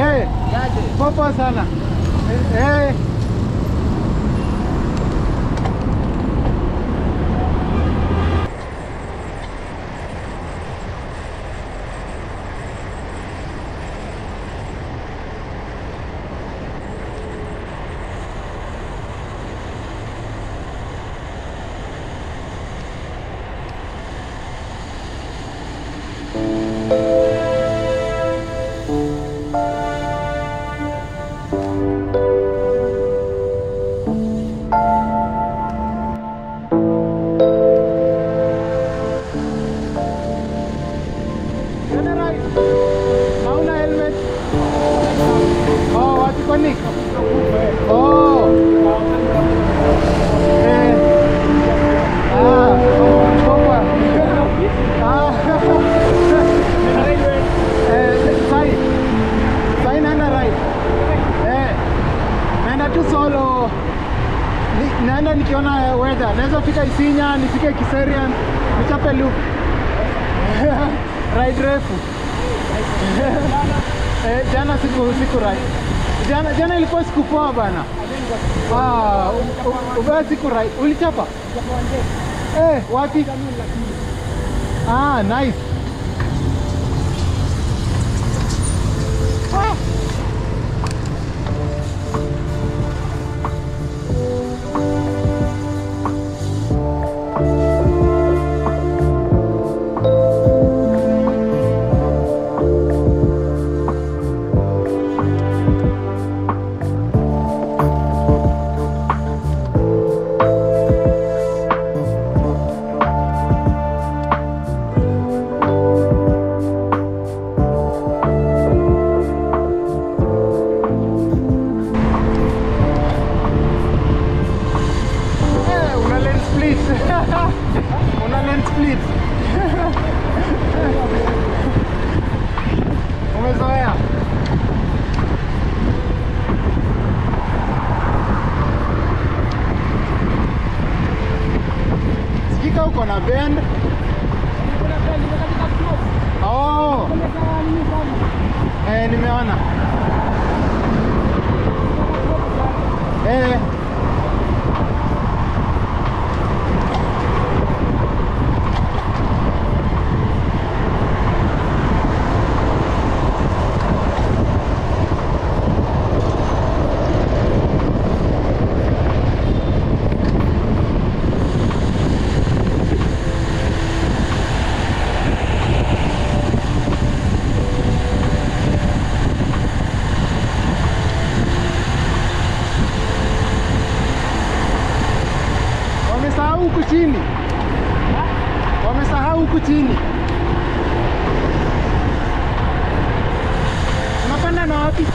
Eh, Yaje. poa Oh. Oh. Eh. Ah, oh, poa. Ah. Eh. Sai naenda right. Eh. Naenda tu solo. Naenda nikiona weather. Naweza fika Isinya, nifike Kiserian, nichape loop. ride refu. eh, jana siku siku ride. Jana jana ilikuwa siku poa bana. Ah, ubaya siku rai. Ulichapa? Eh, wapi? Ah, nice. Ah. Bend. Oh, eh, nimeona. Eh. Wamesahau huku chini, wamesahau huku chini. Unapanda na wapi?